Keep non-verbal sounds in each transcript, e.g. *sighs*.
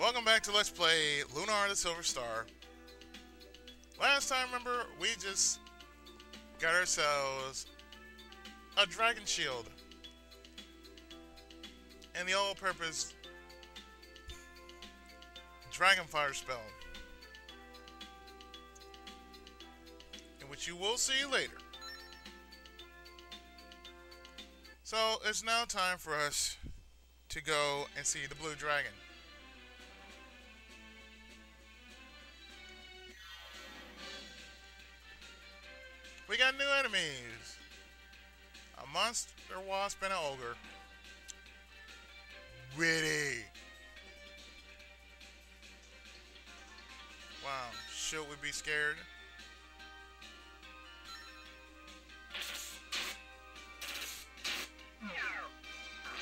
Welcome back to Let's Play Lunar the Silver Star. Last time, remember, we just got ourselves a dragon shield. And the all-purpose dragon fire spell. In which you will see later. So, it's now time for us to go and see the blue dragon. We got new enemies. A monster wasp and an ogre. Witty. Wow, should we be scared?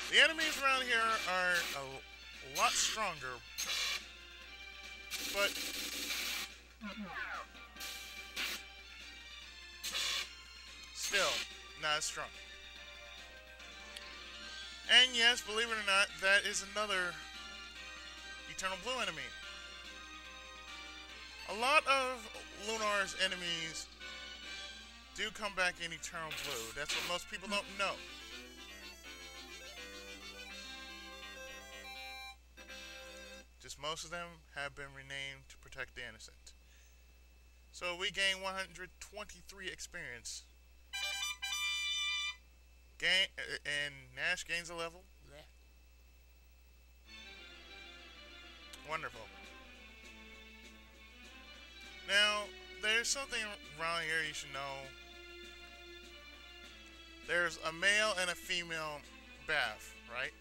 The enemies around here are a lot stronger, but still not as strong. And yes, believe it or not, that is another Eternal Blue enemy. A lot of Lunar's enemies do come back in Eternal Blue. That's what most people don't know. Just most of them have been renamed to protect the innocent. So we gain 123 experience. Gain, uh, and Nash gains a level. Yeah. Wonderful. Now, there's something around here you should know. There's a male and a female bath, right?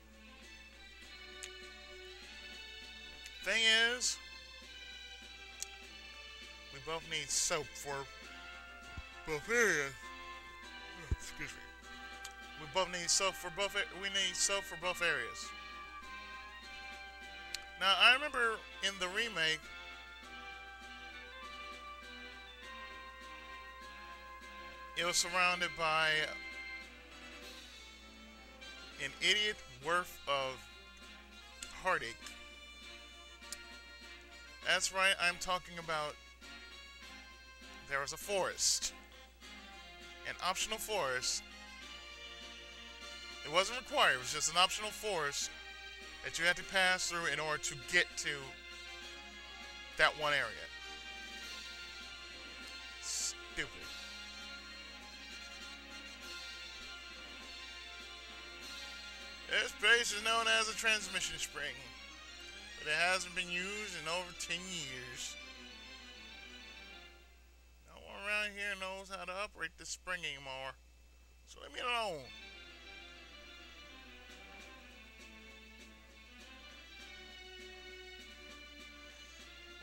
Thing is, we both need soap for both areas. Excuse me. We both need soap for both. We need soap for both areas. Now I remember in the remake, it was surrounded by an idiot worth of heartache. That's right, I'm talking about there was a forest. An optional forest it wasn't required, it was just an optional force that you had to pass through in order to get to that one area. Stupid. This place is known as a transmission spring, but it hasn't been used in over 10 years. No one around here knows how to operate this spring anymore, so leave me alone.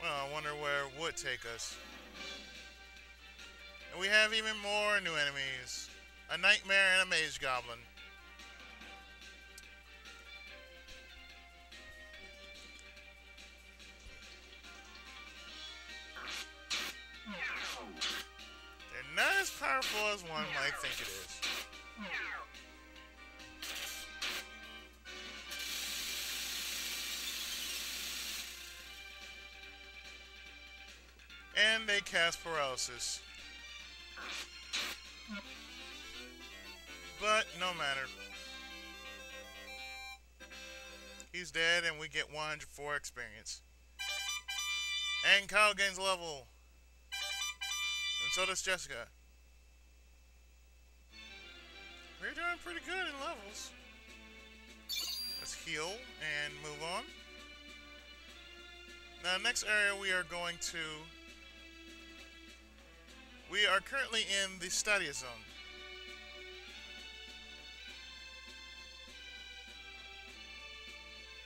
Well, I wonder where it would take us. And we have even more new enemies. A nightmare and a mage goblin. They're not as powerful as one might think it is. And they cast paralysis. But no matter. He's dead and we get 104 experience. And Kyle gains level. And so does Jessica. We're doing pretty good in levels. Let's heal and move on. Now, next area we are going to we are currently in the Stadia Zone.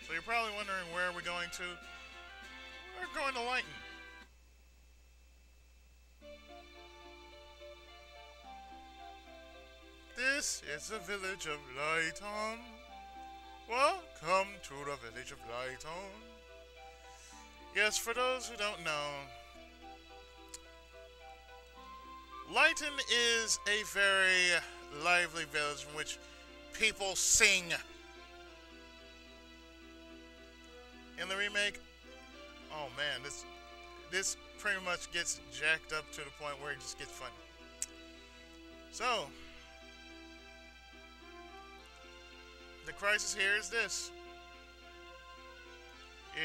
So you're probably wondering where we're going to. We're going to Lyton. This is the village of Lyton. Welcome to the village of Lyton. Yes, for those who don't know, Lyton is a very lively village in which people sing. In the remake, oh man, this this pretty much gets jacked up to the point where it just gets funny. So, the crisis here is this.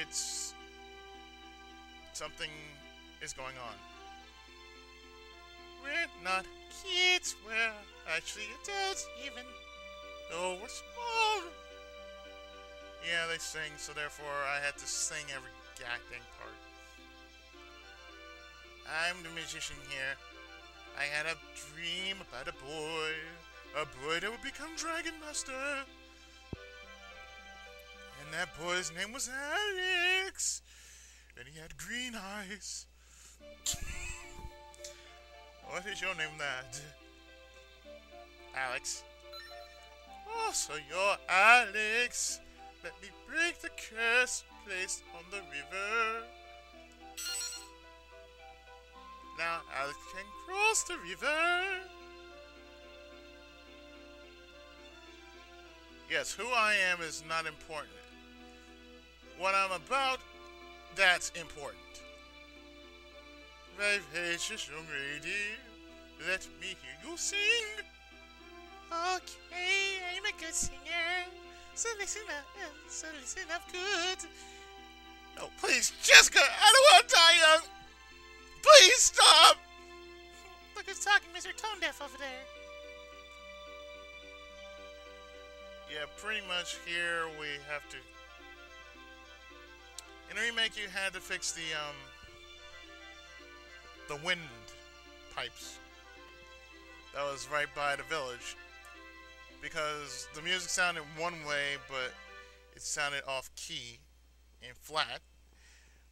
It's something is going on. We're not kids, we're actually adults even though we're small. Yeah, they sing, so therefore I had to sing every goddamn part. I'm the magician here. I had a dream about a boy, a boy that would become Dragon Master. And that boy's name was Alex, and he had green eyes. *laughs* what is your name, lad? Alex. Oh, so you're Alex. Let me break the curse placed on the river. Now Alex can cross the river. Yes, who I am is not important. What I'm about, that's important. Vivacious young lady, let me hear you sing. Okay, I'm a good singer. So listen up, so listen up good. No, please, Jessica, I don't want to die young. Please stop. Look who's talking, Mr. Tone Deaf over there. Yeah, pretty much here we have to. In the remake, you had to fix the um the wind pipes that was right by the village because the music sounded one way, but it sounded off key and flat.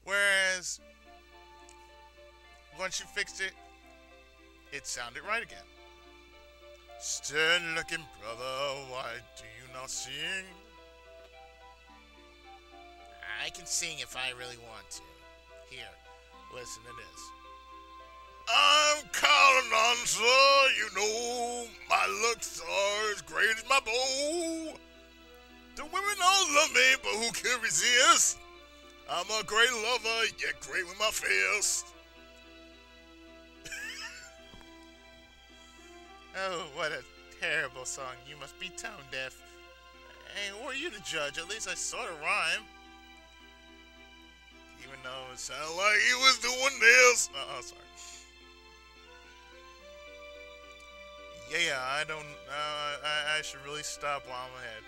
Whereas once you fixed it, it sounded right again. Stern looking brother, why do you not sing? I can sing if I really want to. Here, listen to this. I'm calling on, sir. You know my looks are as great as my bow. The women all love me, but who can resist? I'm a great lover, yet great with my fist. *laughs* oh, what a terrible song. You must be tone deaf. Hey, who are you to judge? At least I sort of rhyme. Even though it sounded like he was doing this. Uh oh, sorry. Yeah, yeah, I don't. Uh, I, I should really stop while I'm ahead.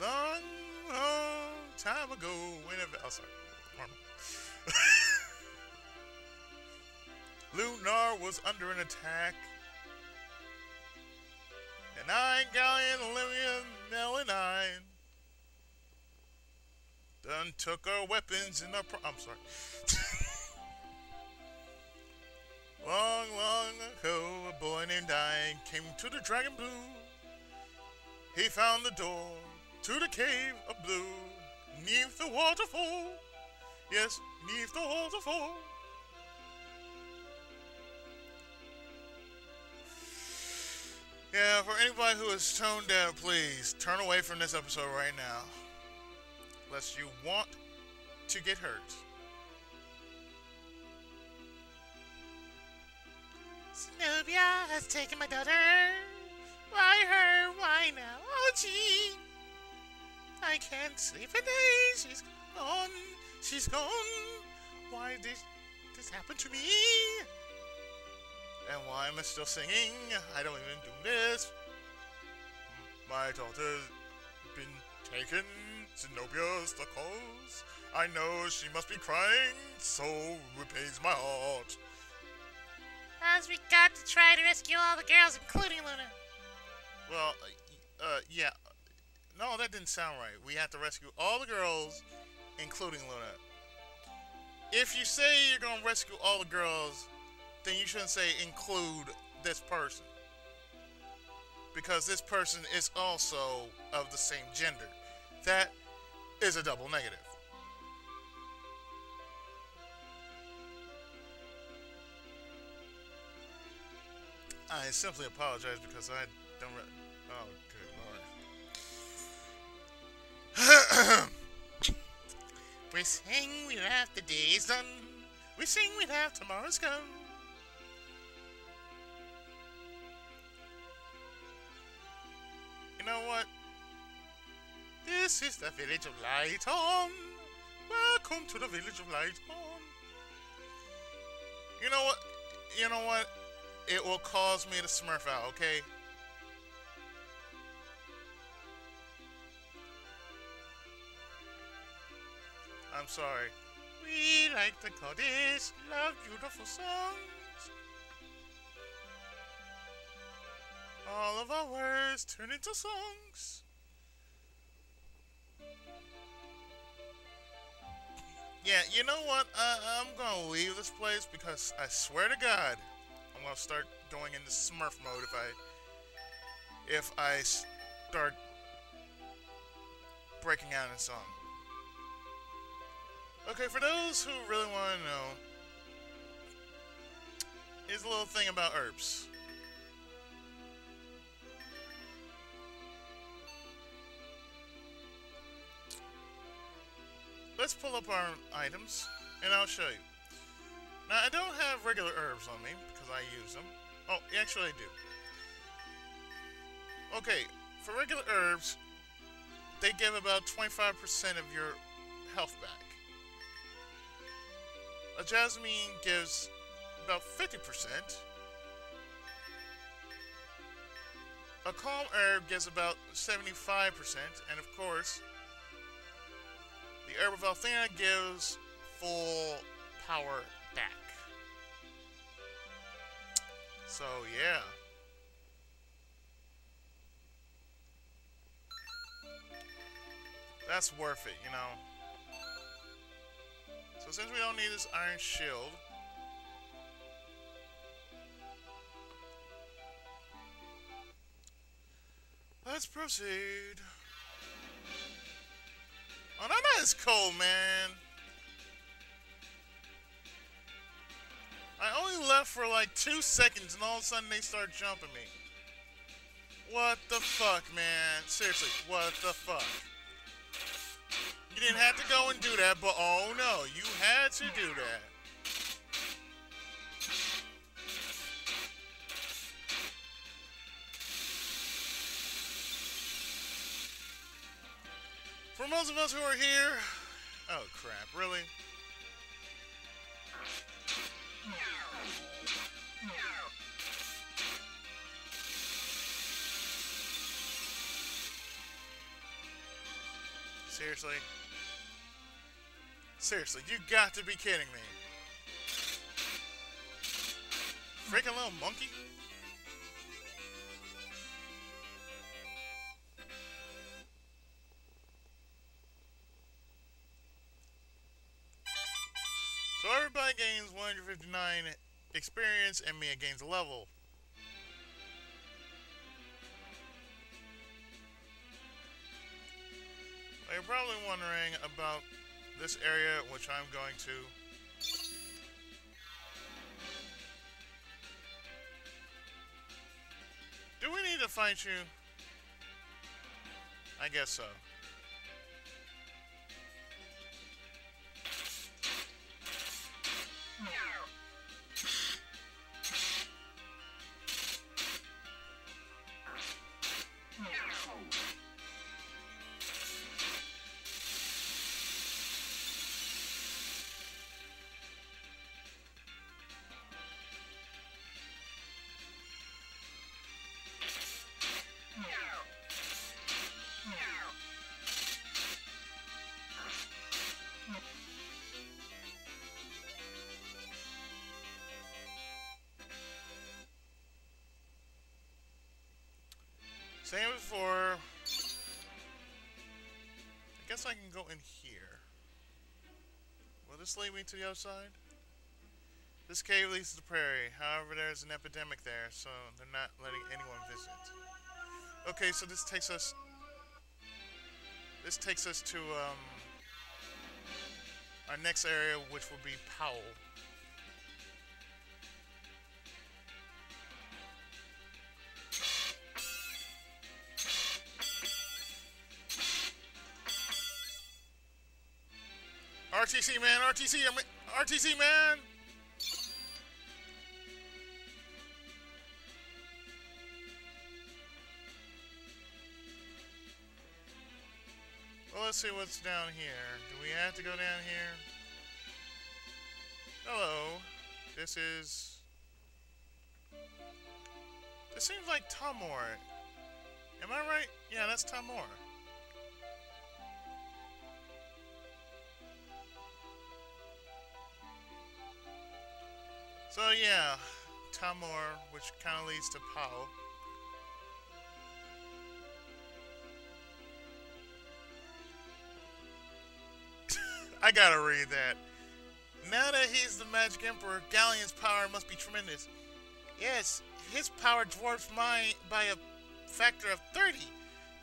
Long, long time ago, whenever. Oh, sorry. *laughs* Lunar was under an attack. And I, Ghaleon, Olivia, Melanine done took our weapons and our. Pro- I'm sorry. *laughs* Long, long ago, a boy named I came to the Dragon Blue. He found the door to the cave of blue, neath the waterfall. Yes, neath the waterfall. Yeah, for anybody who is tone deaf, please turn away from this episode right now. Lest you want to get hurt. Xenobia has taken my daughter. Why her? Why now? Oh, gee. I can't sleep at night. She's gone. She's gone. Why did this happen to me? And why am I still singing? I don't even do this. My daughter's been taken. Xenobia's the cause. I know she must be crying, so it pains my heart. As we got to try to rescue all the girls, including Luna. Well, uh, uh, yeah. No, that didn't sound right. We have to rescue all the girls, including Luna. If you say you're going to rescue all the girls, then you shouldn't say include this person. Because this person is also of the same gender. That is a double negative. I simply apologize because I don't. Oh, good lord. *coughs* We sing laugh the day's done. We sing laugh tomorrow's come. You know what? This is the village of Lyton. Welcome to the village of Light On. You know what? You know what? It will cause me to smurf out, okay? I'm sorry. We like the goddess, love beautiful songs. All of our words turn into songs. Yeah, you know what? Uh, I'm gonna leave this place because I swear to God, Gonna start going into Smurf mode if I if I start breaking out in song. Okay, for those who really want to know, here's a little thing about herbs. Let's pull up our items, and I'll show you. Now, I don't have regular herbs on me, because I use them. Oh, actually I do. Okay, for regular herbs, they give about 25% of your health back. A jasmine gives about 50%. A calm herb gives about 75%, and of course, the herb of Althena gives full power back. So, yeah. That's worth it, you know. So since we don't need this iron shield, let's proceed. Oh, that is cold, man. I only left for like two seconds and all of a sudden they start jumping me. What the fuck, man? Seriously, what the fuck? You didn't have to go and do that, but oh no, you had to do that. For most of us who are here, oh crap, really? Seriously? Seriously, you got to be kidding me. Freaking little monkey? So everybody gains 159 experience and Mia gains a level. You're probably wondering about this area, which I'm going to. Do we need to fight you? I guess so. Same before. I guess I can go in here. Will this lead me to the other side? This cave leads to the prairie. However, there's an epidemic there, so they're not letting anyone visit. Okay, so this takes us... This takes us to, um... Our next area, which will be Powell. RTC man, RTC, RTC man. Well, let's see what's down here. Do we have to go down here? Hello. This is... This seems like Tamor. Am I right? Yeah, that's Tamor. So yeah, Tamor, which kind of leads to Pao. *laughs* I gotta read that. Now that he's the Magic Emperor, Ghaleon's power must be tremendous. Yes, his power dwarfs mine by a factor of 30.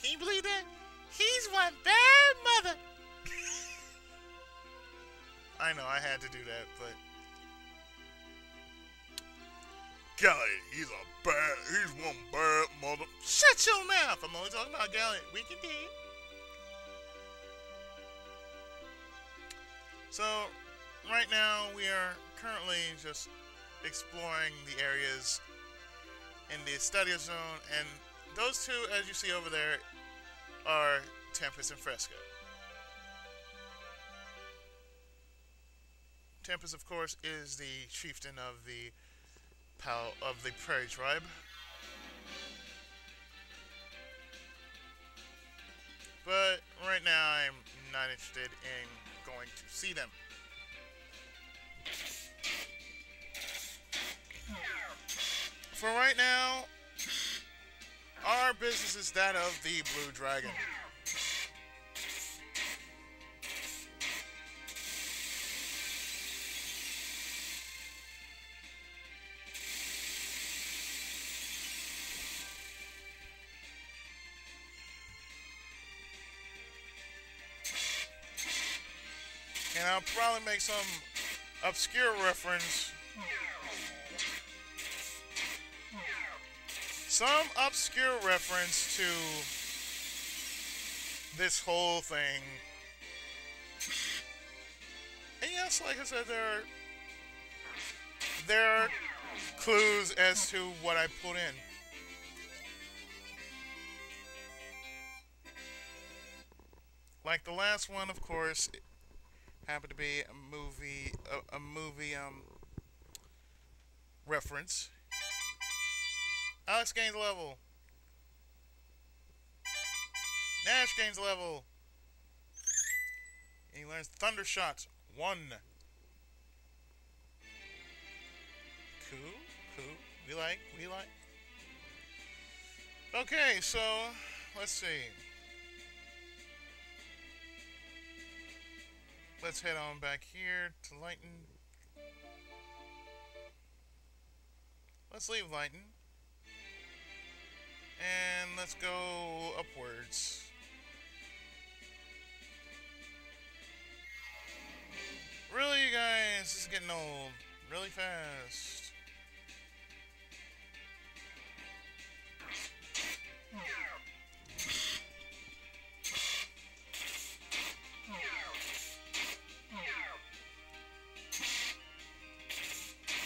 Can you believe that? He's one bad mother. *laughs* I know, I had to do that, but... Ghaleon, he's a bad, he's one bad mother. Shut your mouth! I'm only talking about Ghaleon. We can do So, right now we are currently just exploring the areas in the Stadio Zone, and those two, as you see over there, are Tempest and Fresco. Tempest, of course, is the chieftain of the Pal of the Prairie Tribe. But right now, I'm not interested in going to see them. For right now, our business is that of the Blue Dragon. Make some obscure reference. Some obscure reference to this whole thing. And yes, like I said, there are, there are clues as to what I put in. Like the last one, of course, happened to be a movie, a, a movie um reference. Alex gains level. Nash gains level. And he learns Thunder Shots. One. Cool, cool. We like, we like. Okay, so let's see. Let's head on back here to Lyton. Let's leave Lyton. And let's go upwards. Really, you guys? This is getting old. Really fast.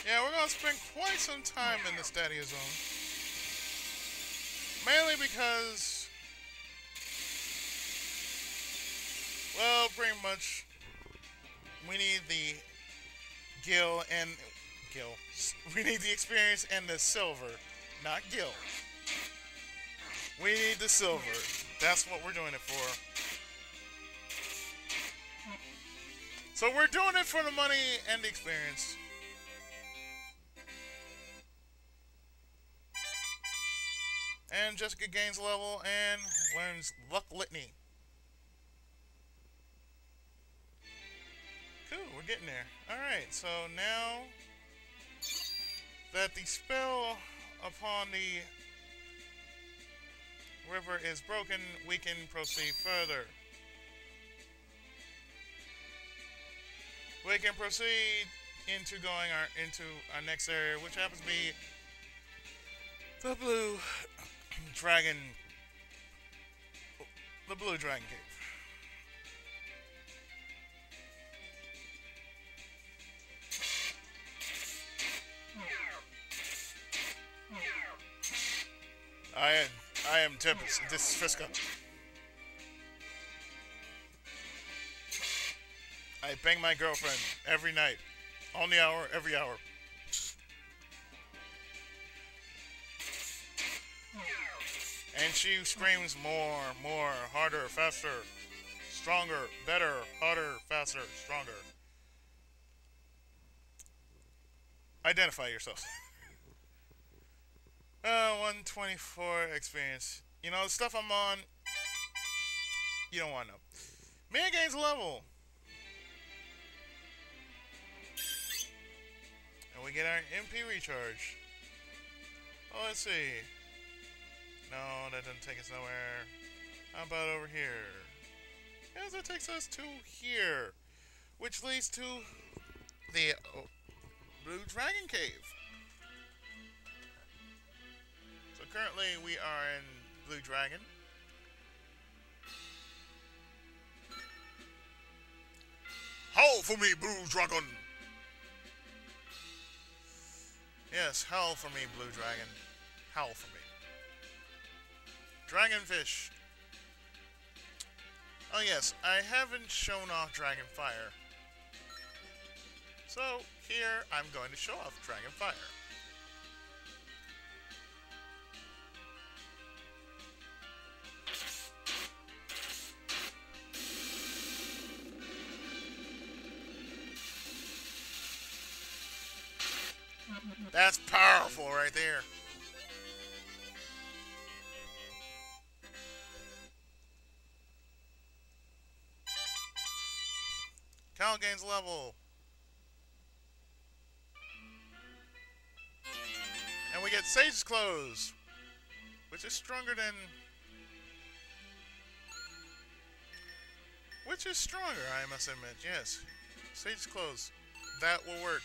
Yeah, we're gonna spend quite some time in the Stadia Zone. Mainly because, well, pretty much, we need the Gil and Gil. *laughs* We need the experience and the silver, not Gil. We need the silver. That's what we're doing it for. So we're doing it for the money and the experience. And Jessica gains level and learns Luck Litany. Cool, we're getting there. Alright, so now that the spell upon the river is broken, we can proceed further. We can proceed into going our into our next area, which happens to be the blue dragon... The blue dragon cave. I am, I am Tempest. This is Frisco. I bang my girlfriend every night. On the hour, every hour. And she screams more, more, harder, faster, stronger, better, harder, faster, stronger. Identify yourself. *laughs* uh, 124 experience. You know, the stuff I'm on, you don't want to know. Man gains level. And we get our MP recharge. Oh, let's see. No, that doesn't take us nowhere. How about over here? Yes, that takes us to here. Which leads to the oh, Blue Dragon Cave. So currently we are in Blue Dragon. Howl for me, Blue Dragon! Yes, howl for me, Blue Dragon. Howl for me. Dragonfish. Oh yes, I haven't shown off Dragonfire. So, here I'm going to show off Dragonfire. That's powerful right there. Gains level. And we get Sage's Clothes, which is stronger than... Which is stronger, I must admit, yes. Sage's Clothes. That will work.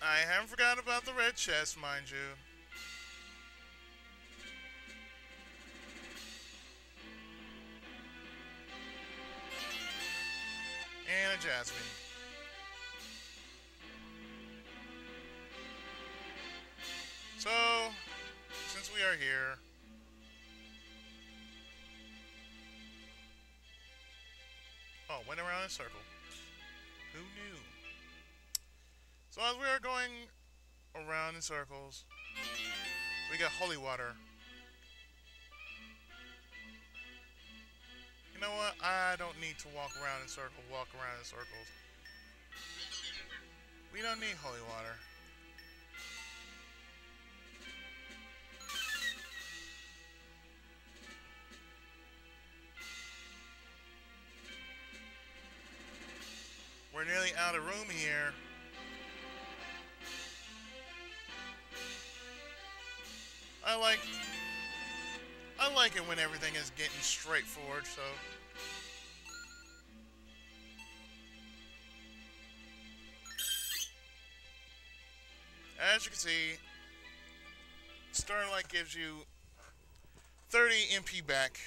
I haven't forgotten about the red chest, mind you. And a Jasmine. So, since we are here, oh, went around in a circle. Who knew? So as we are going around in circles, we got holy water. Know what? I don't need to walk around in circles, walk around in circles. We don't need holy water. We're nearly out of room here. I like I like it when everything is getting straightforward, so as you can see, Starlight gives you 30 MP back,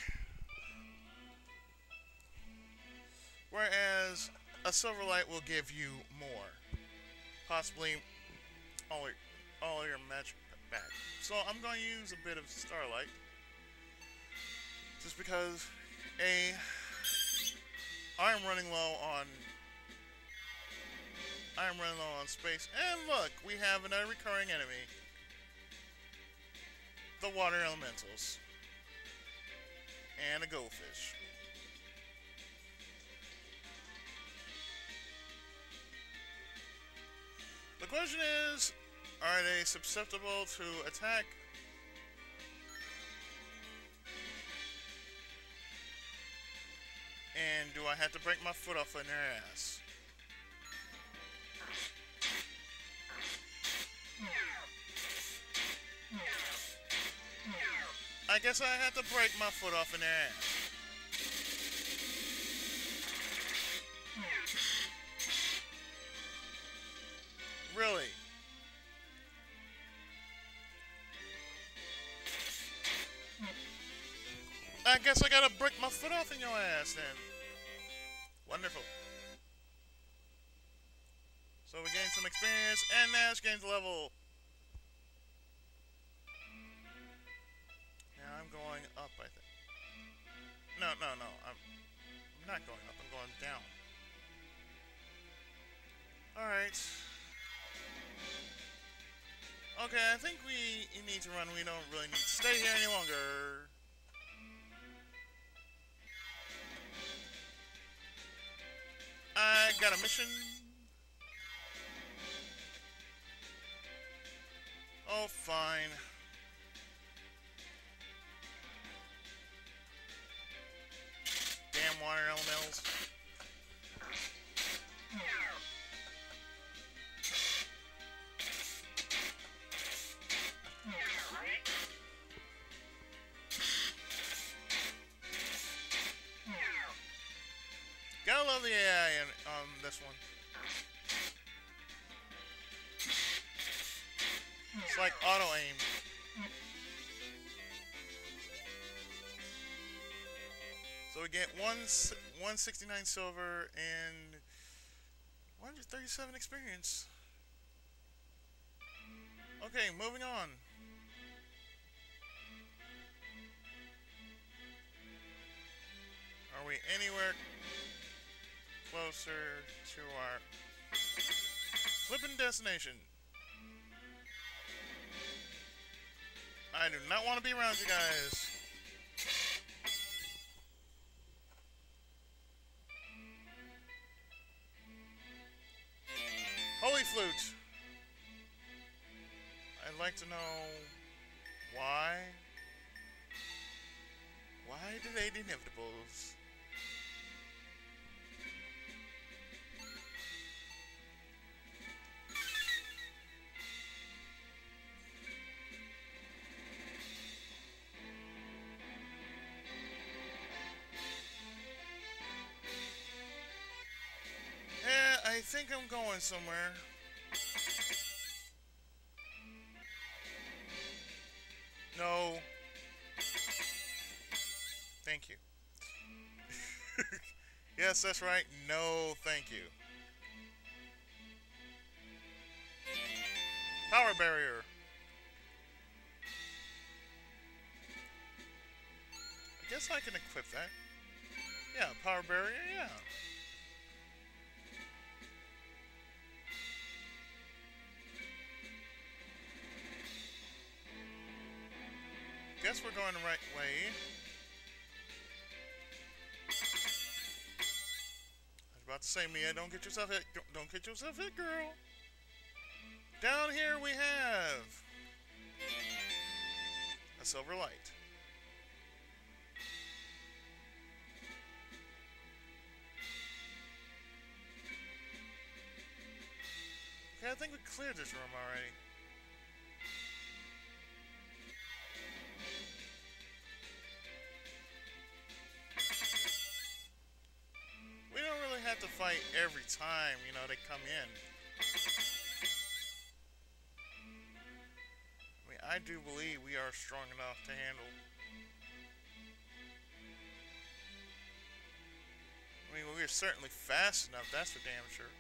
whereas a Silverlight will give you more, possibly all your, all your magic back. So I'm going to use a bit of Starlight, just because a I'm running low on I'm running low on space. And look, we have another recurring enemy. The water elementals. And a goldfish. The question is, are they susceptible to attack? And do I have to break my foot off in their ass? I guess I have to break my foot off in their ass. Really? I guess I gotta break my foot off in your ass then. Wonderful. So we gained some experience, and Nash gains level. Okay, I think we need to run. We don't really need to stay here any longer. I got a mission. Oh, fine. Damn water elementals. We get one 169 silver and 137 experience. Okay, moving on. Are we anywhere closer to our flipping destination? I do not want to be around you guys. Like to know why. Why delayed inevitables? Yeah, I think I'm going somewhere. Yes, that's right. No, thank you. Power barrier. I guess I can equip that. Yeah, power barrier, yeah. Guess we're going the right way. Say, Mia, don't get yourself hit. Don't, don't get yourself hit, girl. Down here we have a silver light. Okay, I think we cleared this room already. Every time, you know, they come in. I mean, I do believe we are strong enough to handle. I mean, we're certainly fast enough, that's for damn sure.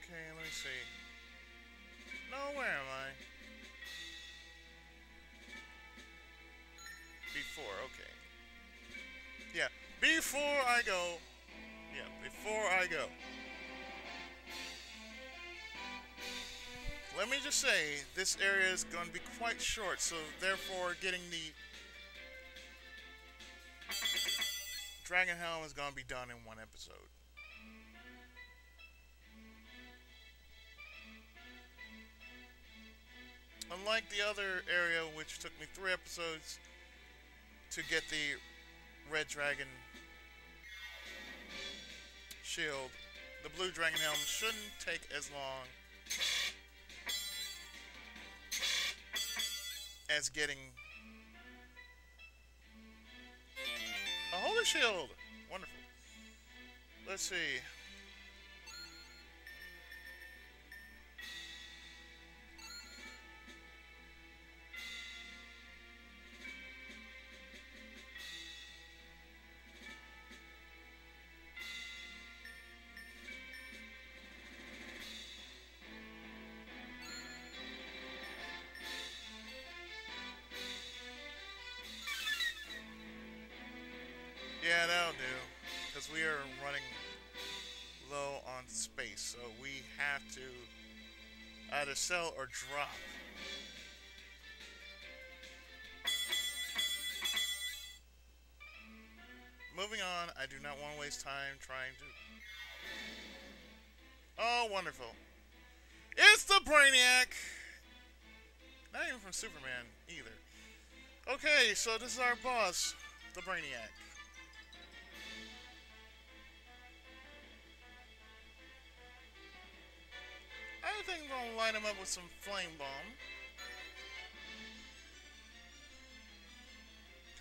Okay, let me see. No, where am I? Before, okay. Yeah, before I go. Yeah, before I go. Let me just say, this area is going to be quite short, so therefore getting the Dragon Helm is going to be done in one episode. Unlike the other area, which took me three episodes to get the Red Dragon shield, the Blue Dragon Helm shouldn't take as long as getting a Holy Shield. Wonderful. Let's see. Either sell or drop. Moving on, I do not want to waste time trying to... Oh, wonderful. It's the Brainiac! Not even from Superman, either. Okay, so this is our boss, the Brainiac. I'm gonna line him up with some flame bomb.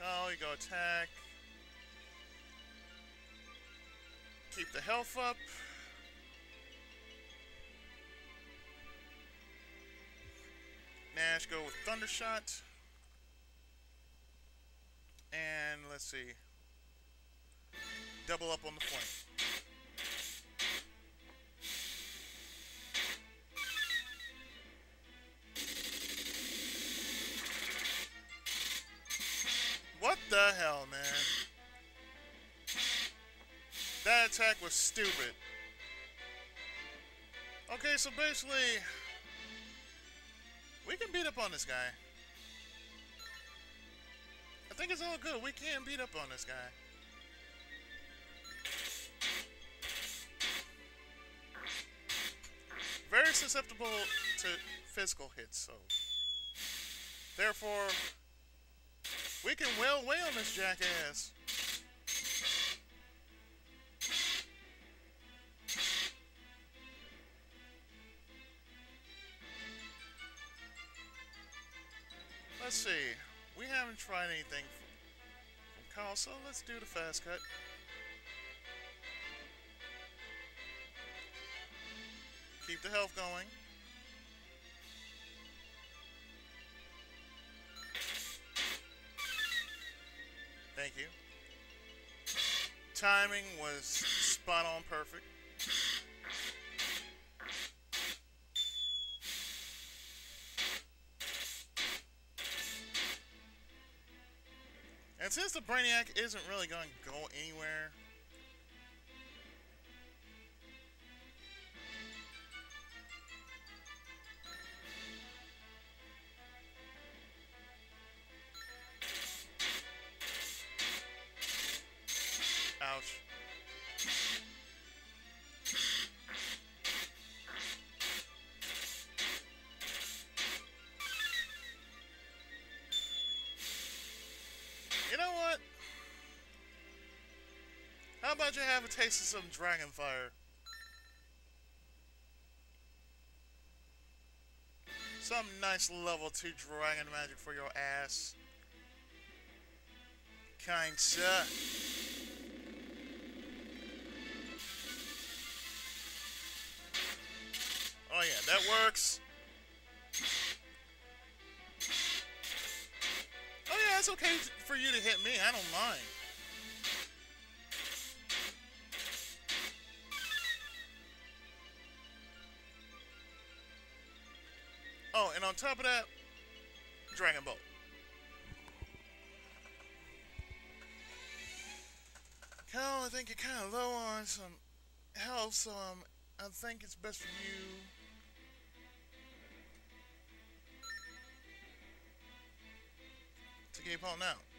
Oh, you go attack. Keep the health up. Nash go with Thundershot. And let's see. Double up on the flame. The hell, man? That attack was stupid. Okay, so basically, we can beat up on this guy. I think it's all good. We can beat up on this guy. Very susceptible to physical hits, so. Therefore, we can well on this jackass. Let's see. We haven't tried anything from Kyle, so let's do the fast cut. Keep the health going. Timing was spot on perfect. And since the Brainiac isn't really going to go anywhere, About you have a taste of some dragon fire? Some nice level 2 dragon magic for your ass. Kind sir. Oh yeah, that works. Oh yeah, it's okay for you to hit me. I don't mind. And on top of that, Dragon Ball. Cal, I think you're kind of low on some health, so um, I think it's best for you. To keep on out.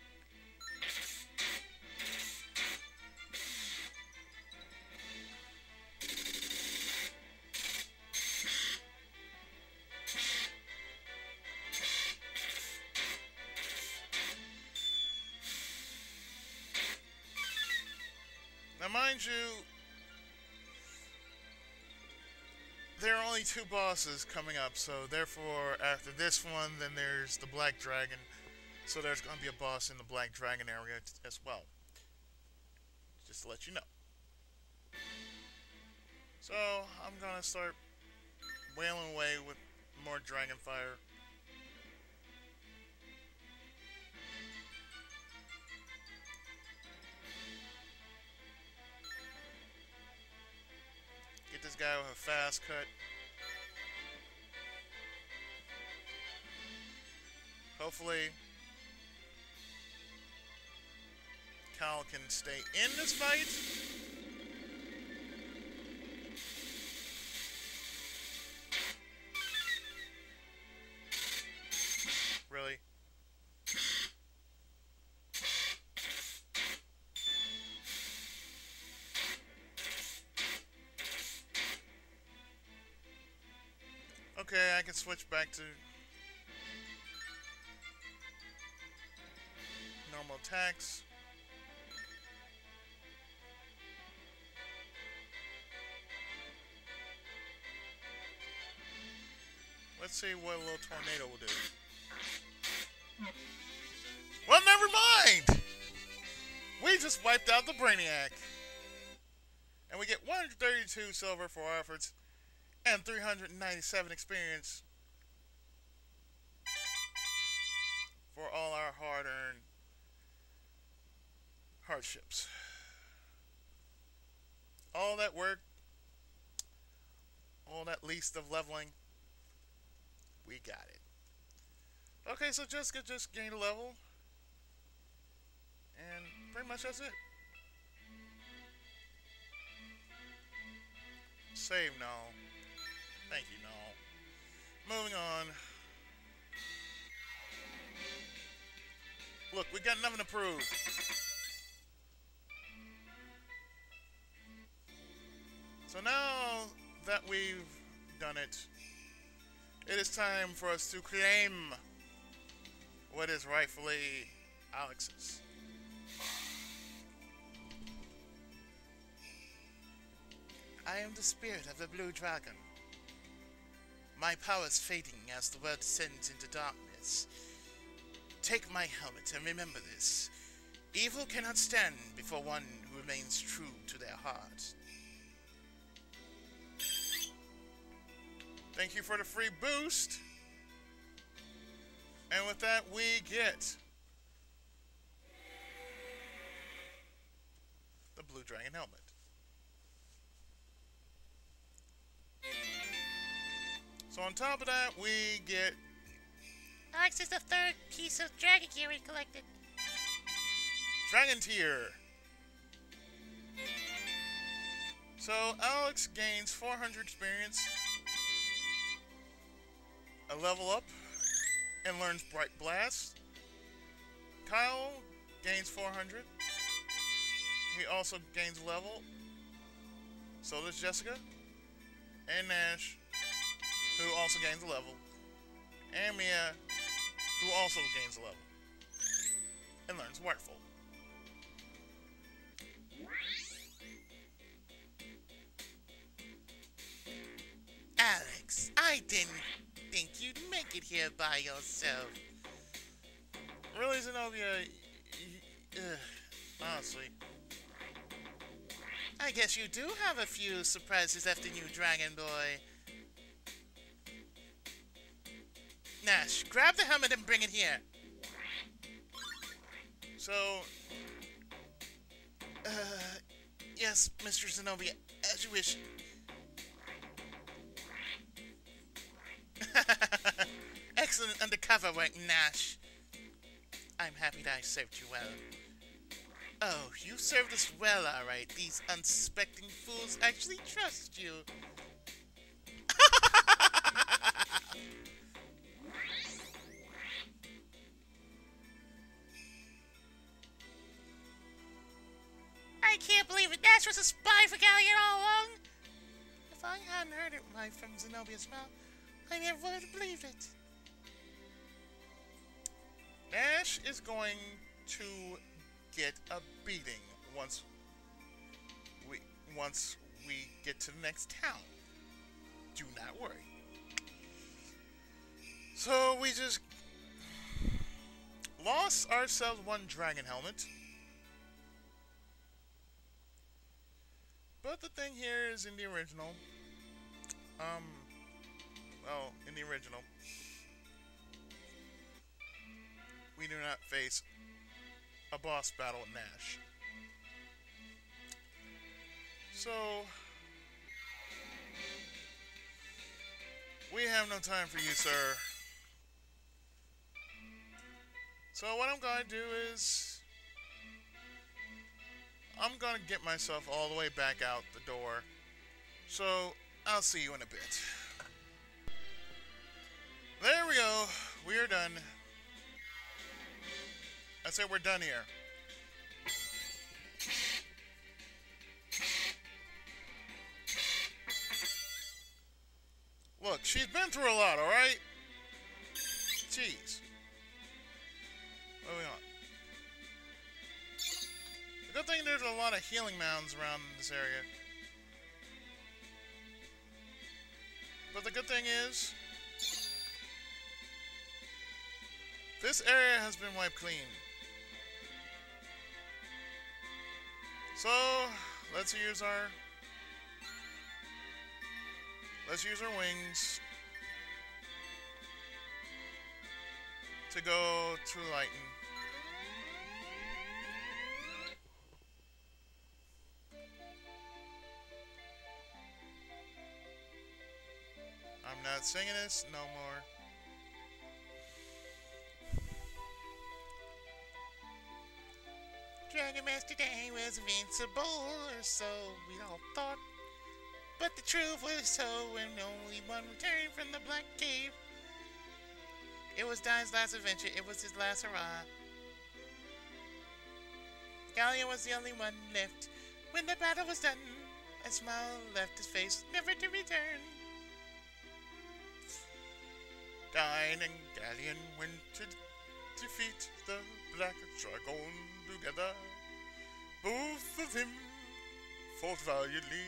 Mind you, there are only two bosses coming up, so therefore, after this one, then there's the Black Dragon. So there's going to be a boss in the Black Dragon area as well. Just to let you know. So, I'm going to start wailing away with more Dragon Fire. Guy with a fast cut. Hopefully, Kyle can stay in this fight. Switch back to normal attacks. Let's see what a little tornado will do. Well, never mind! We just wiped out the Brainiac. And we get 132 silver for our efforts and 397 experience for all our hard-earned hardships. All that work, all that least of leveling, we got it. Okay, so Jessica just gained a level. And pretty much that's it. Save now. Thank you, no. Moving on. Look, we got nothing to prove. So now that we've done it, it is time for us to claim what is rightfully Alex's. I am the spirit of the blue dragon. My powers fading as the world descends into darkness. Take my helmet and remember this. Evil cannot stand before one who remains true to their heart. Thank you for the free boost. And with that, we get the Blue Dragon helmet. So on top of that, we get Alex is the third piece of dragon gear we collected. Dragon Tier. So Alex gains 400 experience, a level up, and learns Bright Blast. Kyle gains 400. He also gains level. So does Jessica. And Nash, who also gains a level. And Mia, who also gains a level. And learns Wonderful. Alex, I didn't think you'd make it here by yourself. Really, Xenobia? y- honestly. I guess you do have a few surprises after New Dragon Boy. Nash, grab the helmet and bring it here. So, Uh, yes, Mr. Xenobia, as you wish. *laughs* Excellent undercover work, Nash. I'm happy that I served you well. Oh, you served us well, alright. These unsuspecting fools actually trust you. Believe was a spy for Ghaleon all along. If I hadn't heard it right from Xenobia's mouth, I never would have believed it. Nash is going to get a beating once we once we get to the next town. Do not worry. So we just lost ourselves one dragon helmet. But the thing here is in the original. Um well, in the original. we do not face a boss battle at Nash. So, we have no time for you, sir. So what I'm going to do is I'm gonna get myself all the way back out the door. So I'll see you in a bit. There we go. We are done. I said we're done here. Look, she's been through a lot, alright? Jeez. Moving on. Good thing there's a lot of healing mounds around this area. But the good thing is, this area has been wiped clean. So, let's use our Let's use our wings to go to Lyton. Singing this no more. Dragon Master Day was invincible, or so we all thought. But the truth was so when only one returned from the Black Cave. It was Dyne's last adventure, it was his last hurrah. Ghaleon was the only one left. When the battle was done, a smile left his face, never to return. Dyne and Ghaleon went to defeat the Black Dragon together. Both of them fought valiantly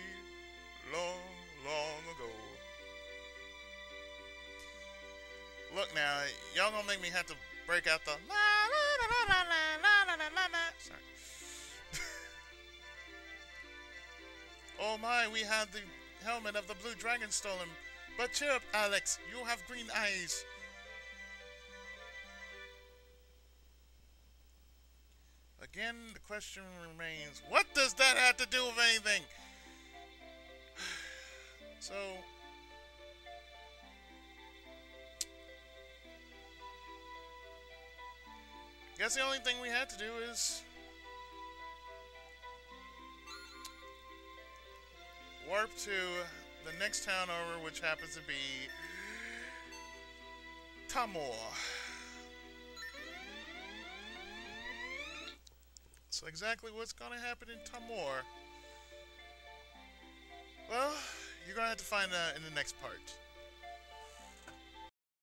long, long ago. Look now, y'all gonna make me have to break out the oh my, we had the helmet of the blue dragon stolen. But cheer up, Alex. You have green eyes. Again, the question remains: What does that have to do with anything? *sighs* So, I guess the only thing we had to do is warp to the next town over, which happens to be Tamor. So exactly what's going to happen in Tamor? Well, you're gonna have to find out in the next part.